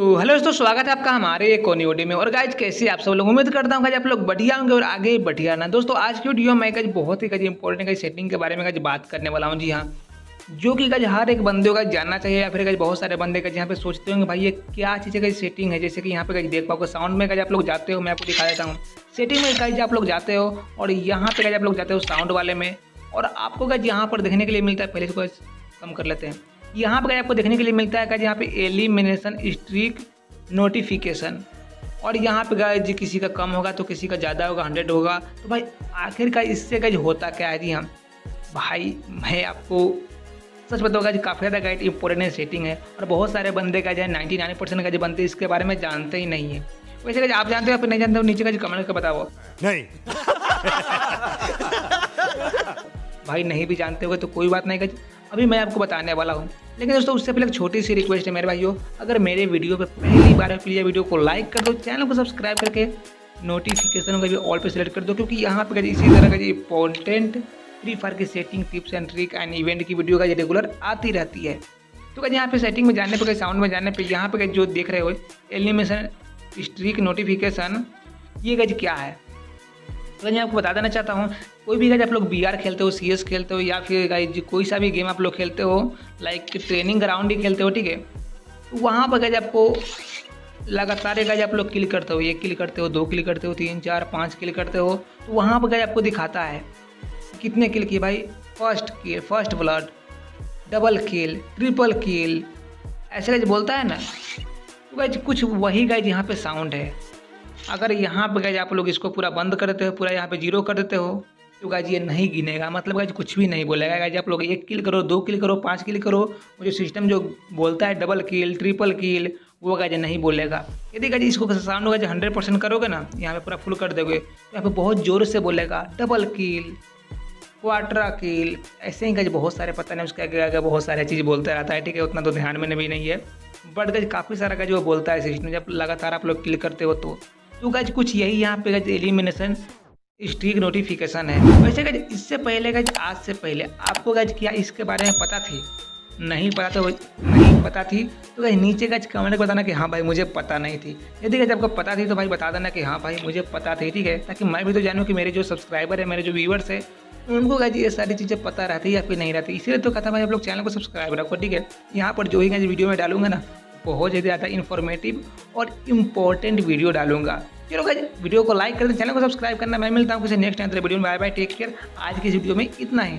तो हेलो दोस्तों, स्वागत है आपका हमारे एक कोनी वीडियो में। और गाइज़ कैसे आप सब लोग? उम्मीद करता हूँ आप लोग बढ़िया होंगे और आगे बढ़िया ना। दोस्तों, आज की वीडियो में गाइज़ बहुत ही गाइज़ इंपॉर्टेंट गाइज़ सेटिंग के बारे में गाइज़ बात करने वाला हूँ। जी हाँ जो कि गाइज़ हर एक बंदे का जानना चाहिए या फिर गाइज़ बहुत सारे बंदे का यहाँ पे सोचते होंगे, भाई, ये क्या चीज़ है सेटिंग है? जैसे कि यहाँ पे गाइज़ देख पाओगे साउंड में गाइज़ आप लोग जाते हो, मैं आपको दिखा देता हूँ। सेटिंग में गाइज़ आप लोग जाते हो और यहाँ पे गाइज़ आप लोग जाते हो साउंड वाले में। और आपको गाइज़ यहाँ पर देखने के लिए मिलता है, पहले से कम कर लेते हैं। यहाँ पर आपको देखने के लिए मिलता है यहाँ पे एलिमिनेशन स्ट्रीक नोटिफिकेशन और यहाँ पे गाइज़ जी किसी का कम होगा तो किसी का ज़्यादा होगा हंड्रेड होगा। तो भाई आखिर का इससे गाइज़ होता क्या है जी हम भाई मैं आपको सच बताऊँगा जी काफ़ी ज़्यादा गाइड इंपॉर्टेंट सेटिंग है। और बहुत सारे बंदे का जो है नाइन्टी नाइन परसेंट का जो बनते इसके बारे में जानते ही नहीं है। वैसे आप जानते हो फिर नहीं जानते हो नीचे का जो कमेंट करके बताओ। नहीं। भाई नहीं भी जानते हो तो कोई बात नहीं गज अभी मैं आपको बताने वाला हूँ। लेकिन दोस्तों, उससे पहले एक छोटी सी रिक्वेस्ट है मेरे भाइयों। अगर मेरे वीडियो पर पहली बार प्लीज़ वीडियो को लाइक कर दो चैनल को सब्सक्राइब करके नोटिफिकेशन को भी ऑल पे सिलेक्ट कर दो, क्योंकि यहाँ पर इसी तरह का जो इंपॉर्टेंट फ्री फायर की setting tips and trick and event की वीडियो का ये रेगुलर आती रहती है। तो कहीं यहाँ पे सेटिंग में जाने पर साउंड में जाने पर यहाँ पे जो देख रहे हो एलिमेशन स्ट्रिक नोटिफिकेशन ये गज क्या है? तो मैं आपको बता देना चाहता हूँ कोई भी गाइज़ आप लोग बीआर खेलते हो सीएस खेलते हो, या फिर गाइज़ कोई सा भी गेम आप लोग खेलते हो लाइक ट्रेनिंग ग्राउंड ही खेलते हो, ठीक है? तो वहाँ पर गाइज़ आपको लगातार एक गाइज़ आप लोग किल करते हो, एक किल करते हो, दो किल करते हो, तीन, चार, पाँच किल करते हो तो वहाँ पर गाइज़ आपको दिखाता है कितने किल किए भाई। First kill first blood double kill triple kill ऐसे गाइज़ बोलता है ना? तो गाइज़ कुछ वही गाइज़ यहाँ पे साउंड है। अगर यहाँ पे गाइज़ आप लोग इसको पूरा बंद कर देते हो, पूरा यहाँ पे ज़ीरो कर देते हो तो गाइज़ ये नहीं गिनेगा मतलब गाइज़ कुछ भी नहीं बोलेगा। गाइज़ आप लोग एक किल करो, दो किल करो, पाँच किल करो वो जो सिस्टम जो बोलता है डबल किल ट्रिपल किल वो गाइज़ नहीं बोलेगा। यदि गाइज़ इसको साउंड गाइज़ हंड्रेड परसेंट करोगे ना, यहाँ पे पूरा फुल कर दोगे तो यहाँ पे बहुत ज़ोर से बोलेगा डबल किल क्वाट्रा किल ऐसे ही गज बहुत सारे, पता नहीं उसके आगे आगे बहुत सारे चीज़ बोलते रहता है, ठीक है, उतना तो ध्यान में भी नहीं है। बट गज काफ़ी सारा गज वो बोलता है सिस्टम जब लगातार आप लोग क्लिक करते हो तो। तो गज कुछ यही यहाँ पे गज एलिमिनेशन स्ट्रीक नोटिफिकेशन है। वैसे गज इससे पहले गज आज से पहले आपको गज क्या इसके बारे में पता थी? नहीं पता तो नहीं पता थी। तो गज नीचे गज कमेंट कर बताना कि हाँ भाई, मुझे पता नहीं थी। यदि गज आपको पता थी तो भाई बता देना कि हाँ भाई, मुझे पता थी, ठीक है? ताकि मैं भी तो जानूँ कि मेरे जो सब्सक्राइबर है, मेरे जो व्यूवर्स है, उनको गाइज़ ये सारी चीज़ें पता रहती या फिर नहीं रहती। इसीलिए तो कहता भाई, आप लोग चैनल को सब्सक्राइब रखो, ठीक है? यहाँ पर जो ही गाइज़ वीडियो में डालूँगा ना, बहुत ज़्यादा इन्फॉर्मेटिव और इम्पोर्टेंट वीडियो डालूँगा। चलो गाइज़ वीडियो को लाइक कर दें चैनल को सब्सक्राइब करना। मैं मिलता हूँ किसी नेक्स्ट टाइम वीडियो में। बाय बाय टेक केयर आज की इस वीडियो में इतना ही।